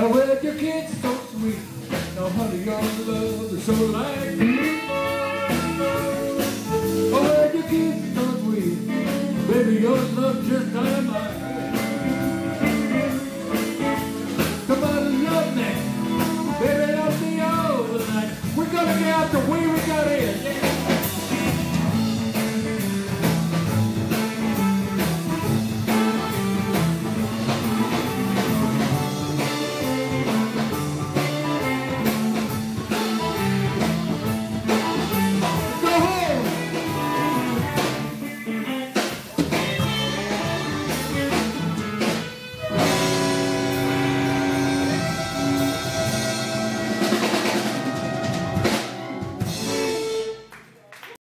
And read your kids so sweet. Now, honey, your love is so like me. Oh, I your kids so sweet. Baby, your love just like mine. Somebody love me. Baby, love me all night. We're gonna get out the wheel.